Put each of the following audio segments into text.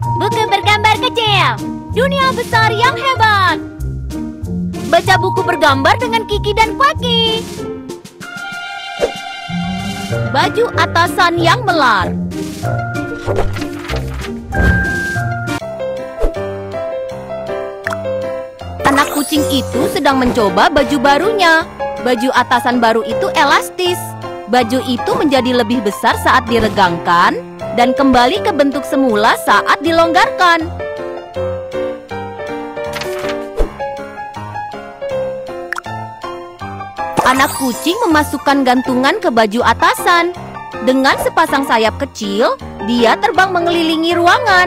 Buku bergambar kecil. Dunia besar yang hebat. Baca buku bergambar dengan Kiki dan Kwaki. Baju atasan yang melar. Anak kucing itu sedang mencoba baju barunya. Baju atasan baru itu elastis. Baju itu menjadi lebih besar saat diregangkan dan kembali ke bentuk semula saat dilonggarkan. Anak kucing memasukkan gantungan ke baju atasan. Dengan sepasang sayap kecil, dia terbang mengelilingi ruangan.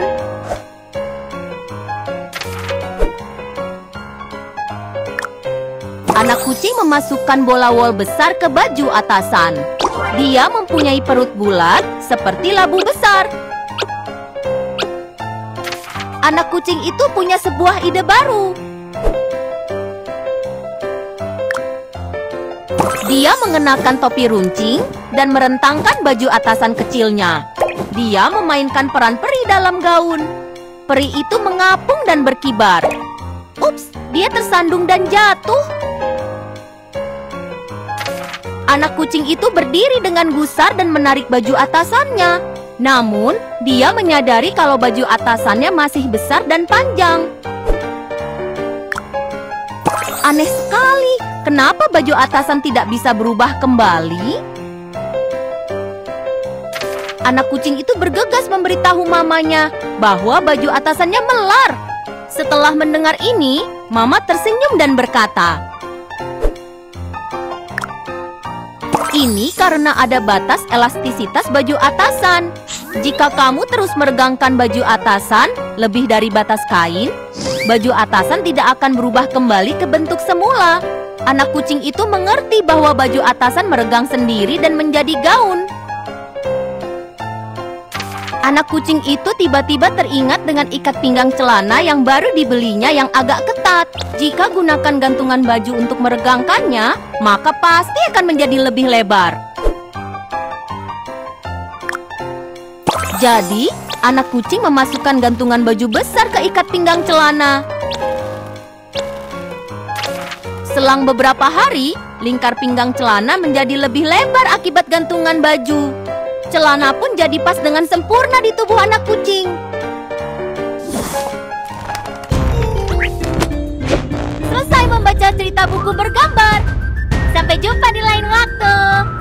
Anak kucing memasukkan bola wol besar ke baju atasan. Dia mempunyai perut bulat seperti labu besar. Anak kucing itu punya sebuah ide baru. Dia mengenakan topi runcing dan merentangkan baju atasan kecilnya. Dia memainkan peran peri dalam gaun. Peri itu mengapung dan berkibar. Ups, dia tersandung dan jatuh. Anak kucing itu berdiri dengan gusar dan menarik baju atasannya. Namun, dia menyadari kalau baju atasannya masih besar dan panjang. Aneh sekali, kenapa baju atasan tidak bisa berubah kembali? Anak kucing itu bergegas memberitahu mamanya bahwa baju atasannya melar. Setelah mendengar ini, mama tersenyum dan berkata, Ini karena ada batas elastisitas baju atasan. Jika kamu terus meregangkan baju atasan lebih dari batas kain, baju atasan tidak akan berubah kembali ke bentuk semula. Anak kucing itu mengerti bahwa baju atasan meregang sendiri dan menjadi gaun. Anak kucing itu tiba-tiba teringat dengan ikat pinggang celana yang baru dibelinya yang agak ketat. Jika gunakan gantungan baju untuk meregangkannya, maka pasti akan menjadi lebih lebar. Jadi, anak kucing memasukkan gantungan baju besar ke ikat pinggang celana. Selang beberapa hari, lingkar pinggang celana menjadi lebih lebar akibat gantungan baju. Celana pun jadi pas dengan sempurna di tubuh anak kucing. Selesai membaca cerita buku bergambar. Sampai jumpa di lain waktu.